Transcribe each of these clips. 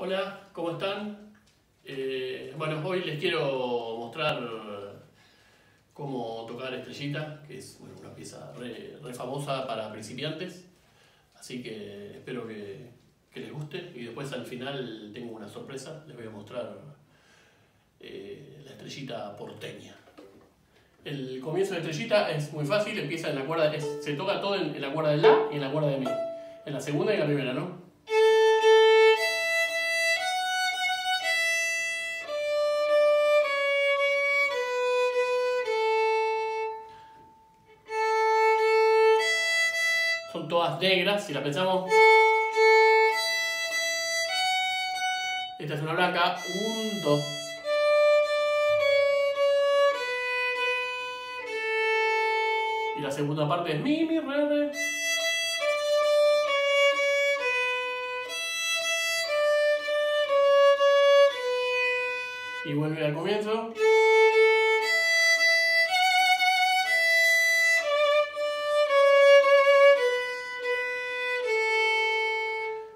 Hola, ¿cómo están? Eh, bueno, hoy les quiero mostrar cómo tocar Estrellita, que es bueno, una pieza re, re, famosa para principiantes. Así que espero que, que, les guste y después al final tengo una sorpresa, les voy a mostrar eh, la estrellita porteña. El comienzo de estrellita es muy fácil, empieza en la cuerda, es, se toca todo en, en la cuerda de La y en la cuerda de Mi. En la segunda y la primera, ¿no? Son todas negras, si la pensamos. Esta es una blanca, un, dos. Y la segunda parte es mi, mi, re, re. Y vuelve al comienzo.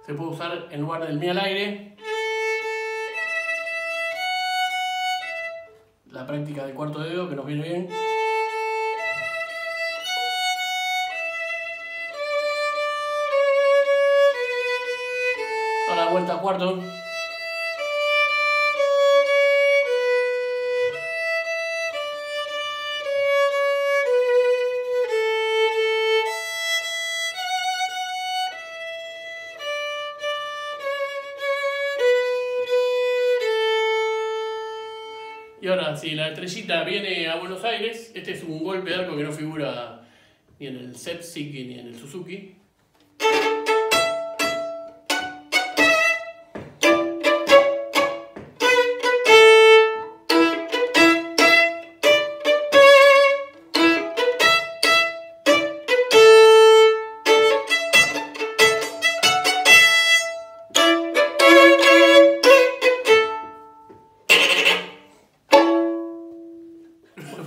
Se puede usar en lugar del mi al aire. La práctica del cuarto dedo que nos viene bien. Ahora vuelta a cuarto. Y ahora, si la estrellita viene a Buenos Aires, este es un golpe de arco que no figura ni en el Sepsic ni en el Suzuki.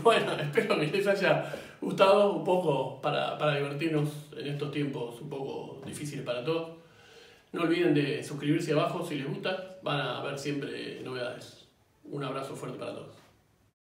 Bueno, espero que les haya gustado un poco para, para, divertirnos en estos tiempos un poco difíciles para todos. No olviden de suscribirse abajo si les gusta, van a ver siempre novedades. Un abrazo fuerte para todos.